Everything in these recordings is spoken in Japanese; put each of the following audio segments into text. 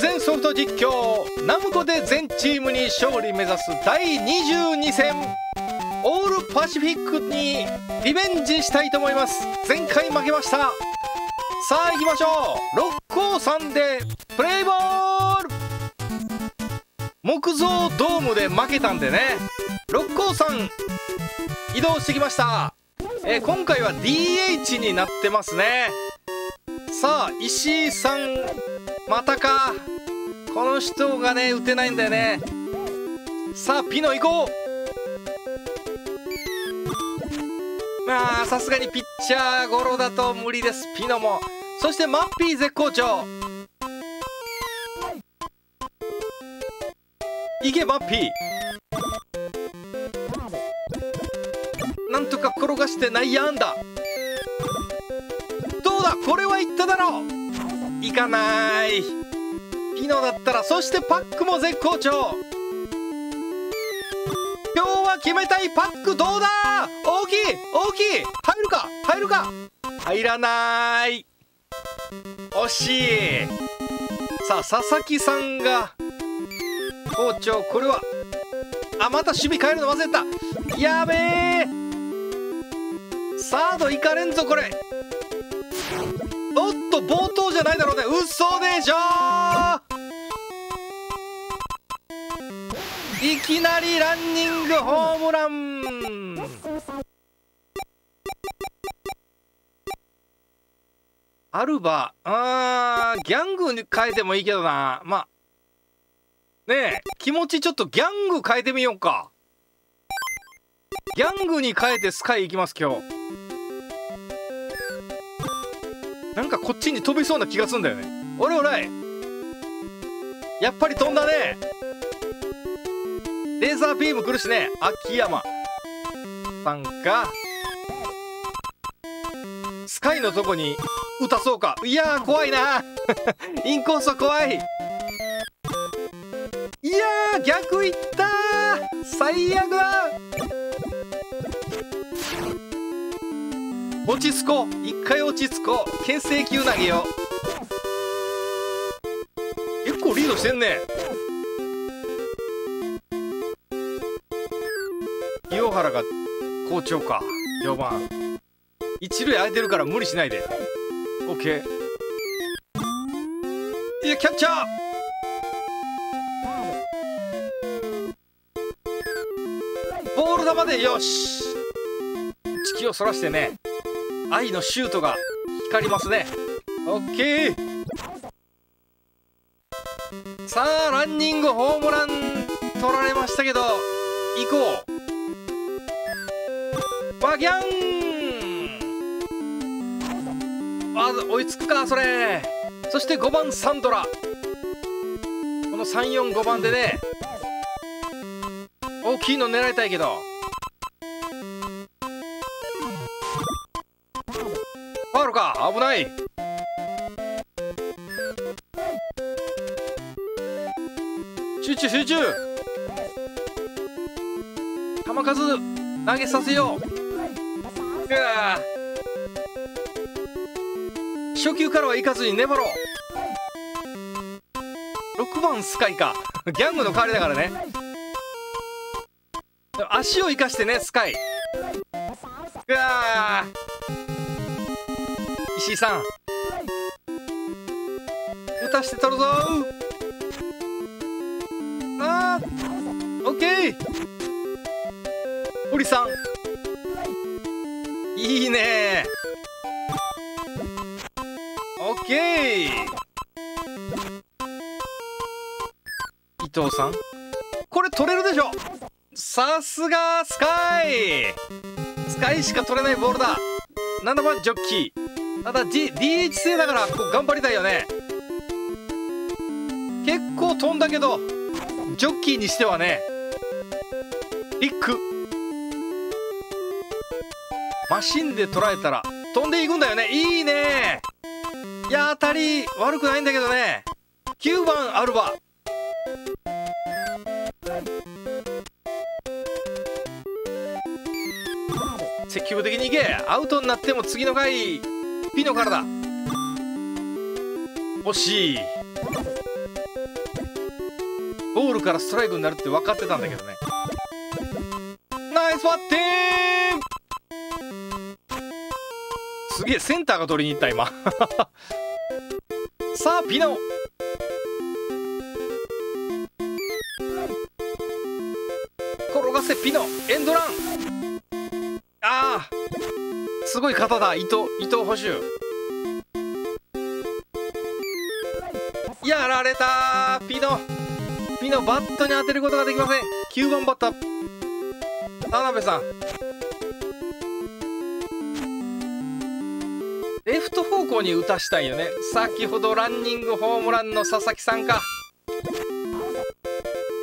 全ソフト実況ナムコで全チームに勝利目指す第22戦。オールパシフィックにリベンジしたいと思います。前回負けました。さあ行きましょう。六甲山でプレイボール。木造ドームで負けたんでね。六甲山移動してきました。えー今回は DH になってますね。さあ石井さんまたか。この人がね打てないんだよね。さあピノ行こう。まあさすがにピッチャーゴロだと無理です。ピノも。そしてマッピー絶好調。いけマッピー。なんとか転がして内野安打。どうだ？これはいっただろう。いかない。ピノだったらそしてパックも絶好調。今日は決めたいパックどうだ？大きい大きい。入るか？入るか？入らない。惜しい。さあ佐々木さんが好調これはあまた守備変えるの忘れた。やべえ。サード行かれんぞこれ。おっと冒頭じゃないだろうね。嘘でしょいきなりランニングホームラン。アルバ。あーギャングに変えてもいいけどな。まあ。ねえ気持ちちょっとギャング変えてみようか。ギャングに変えてスカイ行きます今日。なんかこっちに飛びそうな気がすんだよね。おれおれやっぱり飛んだね。レーザービーム来るしね。秋山。さんか。スカイのとこに打たそうか。いやー怖いな。インコースは怖い。いやー逆いった。ー最悪だ。落ち着こう。一回落ち着こう。牽制球投げよ結構リードしてんね。清原が好調か。4番。一塁空いてるから無理しないで。OK いやキャッチャー。ボール球でよし。地球をそらしてね。愛のシュートが光りますね。オッケーさあランニングホームラン取られましたけど行こう。バギャン。あ追いつくかそれ。そして5番サンドラ。この345番でね大きいの狙いたいけど。ファウルか。危ない。集中集中。球数投げさせよう。初球からはいかずに粘ろう。6番スカイか。ギャングの代わりだからね。足を生かしてねスカイ。うわ石井さん。打たして取るぞ。あーオッケー。堀さん。いいね。オッケー伊藤さん？これ取れるでしょ？さすがスカイ。スカイしか取れないボールだ。7番ジョッキー。ただ、D、DH 制だからこう頑張りたいよね。結構飛んだけどジョッキーにしてはねビッグ。マシンで捉えたら飛んでいくんだよね。いいね。いや当たり悪くないんだけどね。9番アルバ。積極的にいけ。アウトになっても次の回ピノからだ。惜しい。ボールからストライクになるって分かってたんだけどね。ナイスバッティングすげえセンターが取りに行った今。さあピノ転がせピノエンドラン。ああ。すごい方だ。伊藤伊藤捕手。やられたピノピノバットに当てることができません。9番バッター。田辺さん。レフト方向に打たしたいよね。先ほどランニングホームランの佐々木さんか。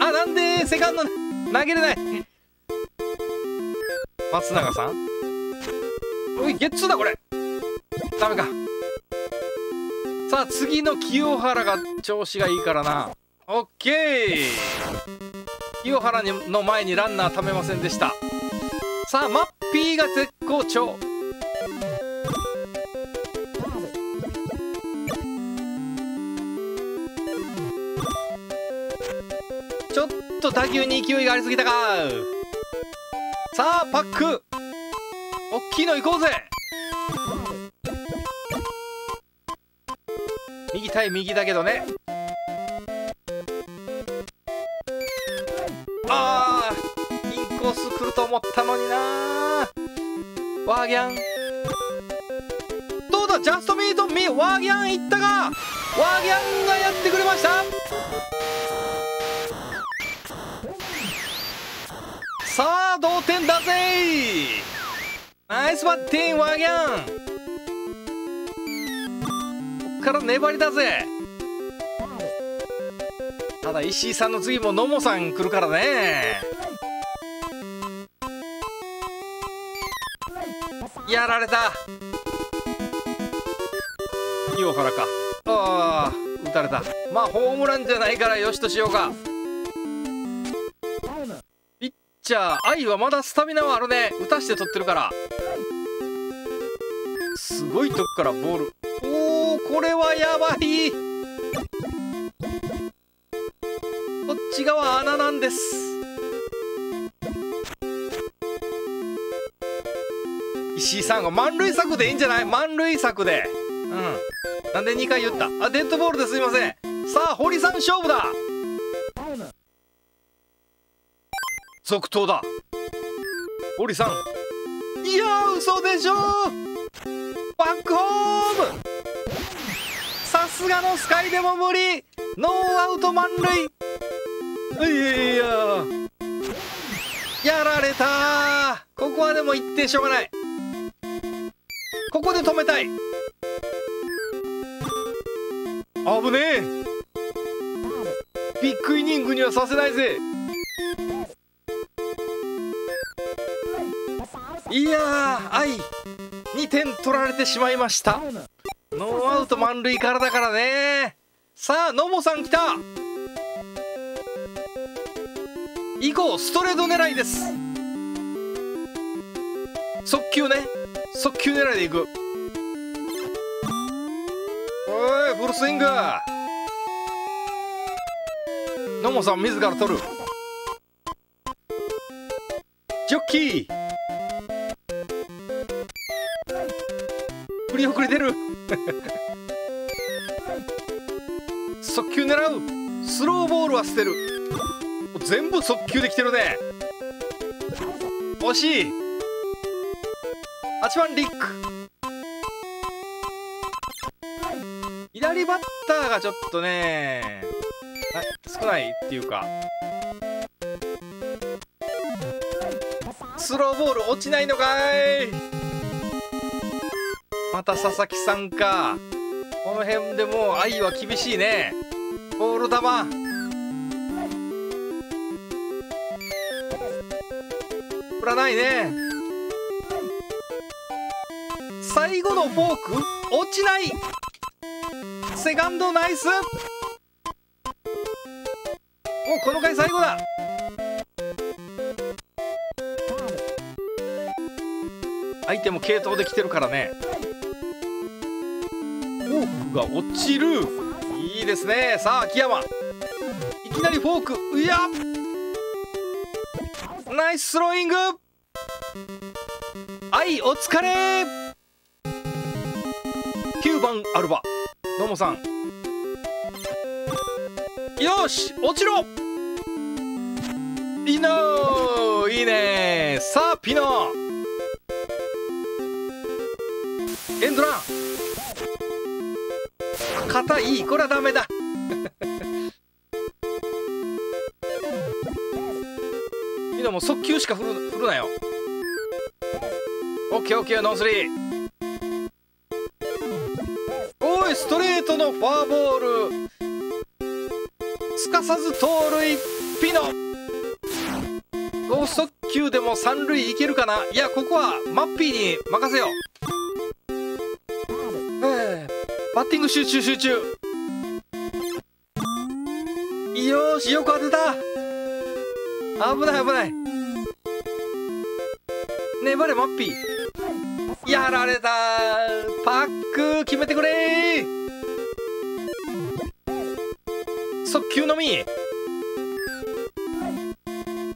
あなんでセカンド投げれない。松永さん？おいゲッツーだこれ。ダメか。さあ次の清原が調子がいいからな。オッケー。清原の前にランナーためませんでした。さあマッピーが絶好調。ちょっと打球に勢いがありすぎたか。さあパック。おっきいの行こうぜ。右対右だけどね。あーインコース来ると思ったのにな。ワーギャン。どうだジャストミートミーワーギャンいったか。ワーギャンがやってくれました。さあ同点だぜナイスバッティングワギャン。こっから粘りだぜ。ただ石井さんの次も野茂さん来るからね。やられた。清原か。ああ打たれた。まあホームランじゃないからよしとしようか。ピッチャー愛はまだスタミナはあるね。打たして取ってるから。すごいとこからボール。おおこれはやばい。こっち側穴なんです。石井さんが満塁策でいいんじゃない？満塁策で。うん。なんで2回言った？あデッドボールですいません。さあ堀さん勝負だ。続投だ。堀さん。いや嘘でしょバックホーム。さすがのスカイでも無理。ノーアウト満塁。いやいやや。られたここはでも1点しょうがない。ここで止めたい。危ねえ。ビッグイニングにはさせないぜ。いやー愛2点取られてしまいました。ノーアウト満塁からだからね。さあ野茂さん来た。行こうストレート狙いです。速球ね。速球狙いでいく。おいフルスイング。野茂さん自ら取る。ジョッキー。り遅れてる。速球狙う。スローボールは捨てる。全部速球できてるね。惜しい。8番リック。左バッターがちょっとね少ないっていうか。スローボール落ちないのかい。また佐々木さんか。この辺でもう愛は厳しいね。ボール球。振らないね。最後のフォーク。落ちない。セカンドナイス。おこの回最後だ。相手も継投できてるからね。が落ちる。いいですね。さあ秋山。1きなりフォーク。いや。ナイススローイング。はいお疲れ。9番アルバ。野茂さん。よし落ちろ。いいのいいね。さあピノエンドラン。硬い。これはダメだ。ピノもう速球しか振る振るなよ。オッケーオッケーノースリー。おいストレートのフォアボール。すかさず盗塁ピノ。剛速球でも三塁いけるかな？いやここはマッピーに任せよう。バッティング集中集中。よしよく当てた。危ない危ない。粘れマッピー。やられたパック決めてくれ速球のみ。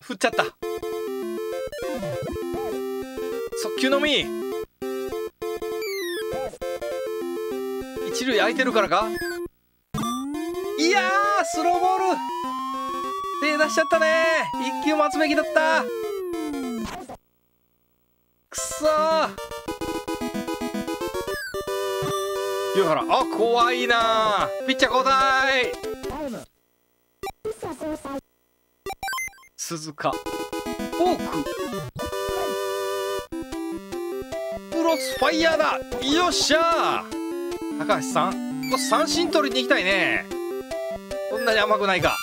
振っちゃった。速球のみ。一塁空いてるからか？いやスローボール。手出しちゃったね。一球待つべきだった。くそー。清原あ怖いなピッチャー交代。鈴鹿フォーク。クロスファイヤーだ。よっしゃ高橋さんこ三振取りに行きたいね。そんなに甘くないか。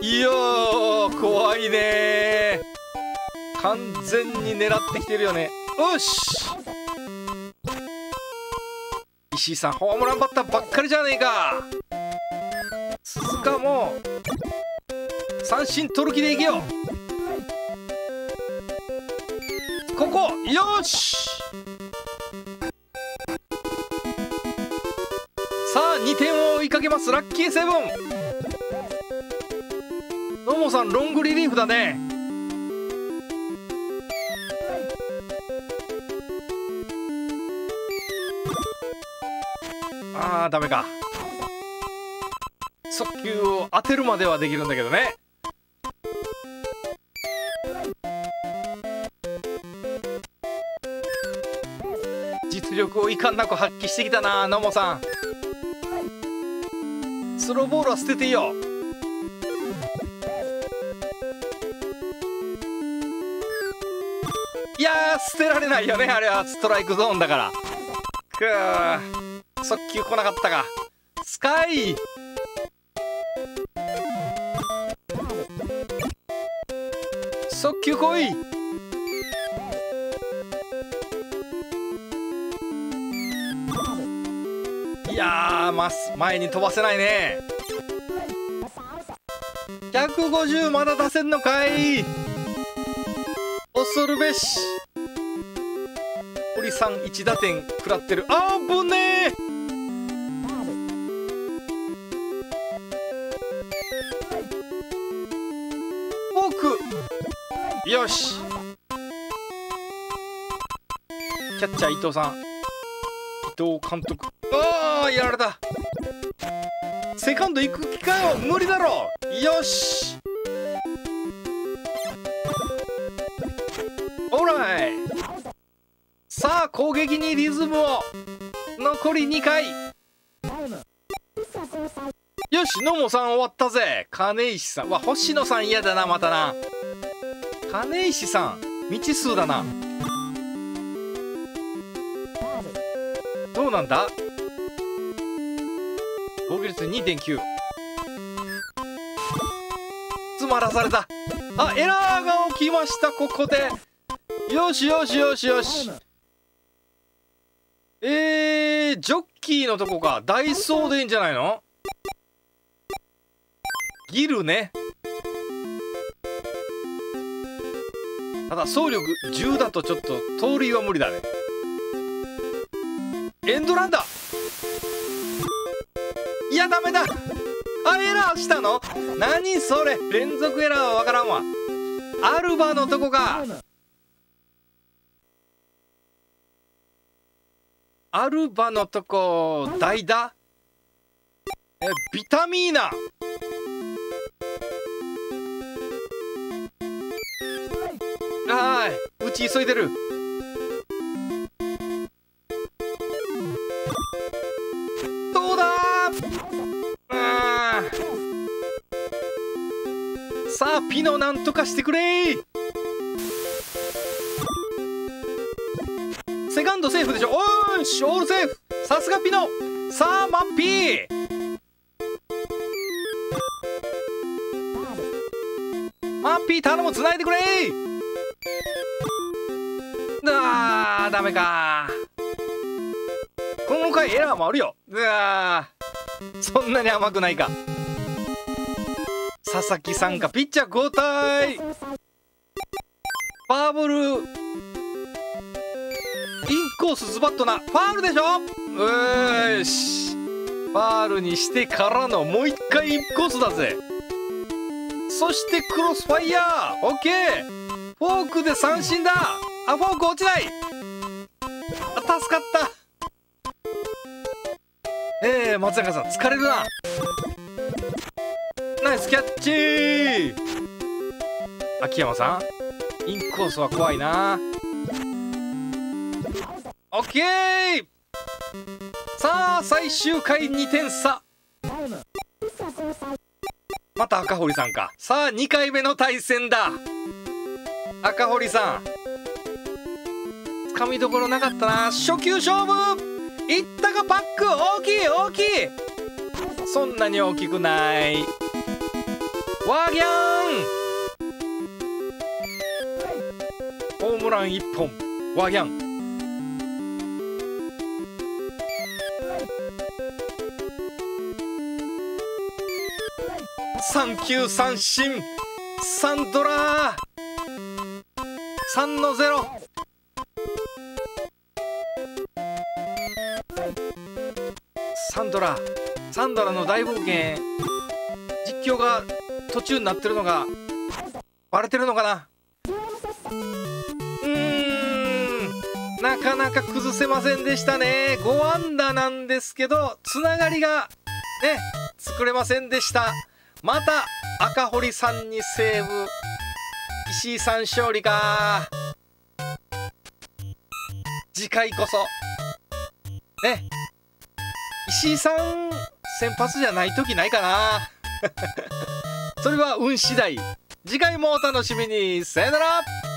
いやー怖いね完全に狙ってきてるよね。よし。石井さんホームランバッターばっかりじゃねえか。鈴鹿も三振取る気でいけよ。ここよし。2点を追いかけますラッキーセブン。野茂さんロングリリーフだね。あーダメか。速球を当てるまではできるんだけどね。実力をいかんなく発揮してきたな野茂さん。スローボールは捨てていいよ。いや捨てられないよねあれは。ストライクゾーンだから。くー。速球来なかったか。スカイ。速球来いい。やま前に飛ばせないね。150まだ出せんのかい。恐るべし。堀さん1打点食らってる。あぶねえ。フォークよし。キャッチャー伊藤さん。伊藤監督。ああやられた。セカンド行く気かよ無理だろよし。オーライさあ攻撃にリズムを。残り2回。よし野茂さん終わったぜ。金石さん。わ星野さん嫌だなまたな。金石さん未知数だな。どうなんだ？防御率2.9詰まらされた。あエラーが起きました。ここで。よしよしよしよし。えー、ジョッキーのとこか。ダイソーでいいんじゃないの？ギルね。ただ走力10だとちょっと盗塁は無理だね。エンドランだ。いやダメだ。あエラーしたの？何それ？連続エラーはわからんわ。アルバのとこか。アルバのとこ代打？えビタミーナ。はい。うち急いでる。ピノなんとかしてくれ。セカンドセーフでしょ。おーしオールセーフ。さすがピノ。さあマッピー。マッピー頼む繋いでくれ。あーダメか。この回エラーもあるよ。うわそんなに甘くないか。佐々木さんかピッチャー交代。パーボル。インコースズバッとなファールでしょ。よし。ファールにしてからのもう一回インコースだぜ。そしてクロスファイヤー。オッケー。フォークで三振だ。あフォーク落ちない。あ助かった。えー、松坂さん疲れるな。ナイスキャッチ秋山さんインコースは怖いな。オッケー。さあ最終回2点差。また赤堀さんか。さあ2回目の対戦だ。赤堀さんつかみどころなかったな。初球勝負。いったかパック。大きい大きい。そんなに大きくない。ワーギャン。ホームラン1本。ワーギャン。三球三振。サンドラー。3の0サンドラサンドラの大冒険。実況が途中になってるのがバレてるのかな？うーん。なかなか崩せませんでしたね。5安打なんですけどつながりがね作れませんでした。また赤堀さんにセーブ。石井さん勝利か。次回こそ。ね。石井さん先発じゃない時ないかな。それは運次第。次回もお楽しみに。さよなら。